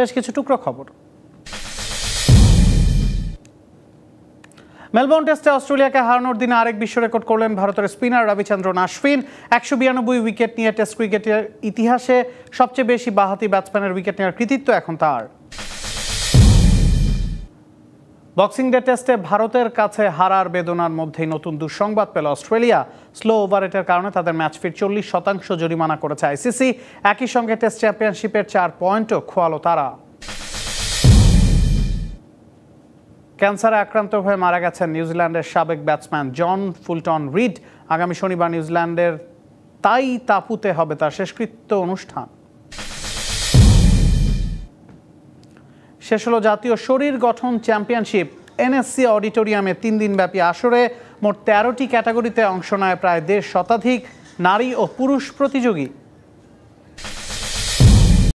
বেশ কিছু টুকরো খবর। মেলবোর্ন টেস্টে অস্ট্রেলিয়াকে হারানোর দিনে আরেক বিশ্ব রেকর্ড করলেন ভারতের স্পিনার রবিচন্দ্রন আশ্বিন একশো বিরানব্বই উইকেট নিয়ে টেস্ট ক্রিকেটের ইতিহাসে সবচেয়ে বেশি বাহাতি ব্যাটসম্যানের উইকেট নেওয়ার কৃতিত্ব এখন তার। বক্সিং ডে টেস্টে ভারতের কাছে হারার বেদনার মধ্যেই নতুন দুঃসংবাদ পেল অস্ট্রেলিয়া। স্লো ওভারেটের কারণে তাদের ম্যাচ ফির চল্লিশ শতাংশ জরিমানা করেছে আইসিসি। একই সঙ্গে টেস্ট চ্যাম্পিয়নশিপের চার পয়েন্টও খোয়ালো তারা। ক্যান্সারে আক্রান্ত হয়ে মারা গেছেন নিউজিল্যান্ডের সাবেক ব্যাটসম্যান জন ফুলটন রিড। আগামী শনিবার নিউজিল্যান্ডের তাই তাপুতে হবে তার শেষকৃত্য অনুষ্ঠান। শেষ হলো জাতীয় শরীর গঠন চ্যাম্পিয়নশিপ। এনএসসি অডিটোরিয়ামে তিন দিনব্যাপী আসরে মোট তেরোটি ক্যাটাগরিতে অংশ নেয় প্রায় দেড় শতাধিক নারী ও পুরুষ প্রতিযোগী।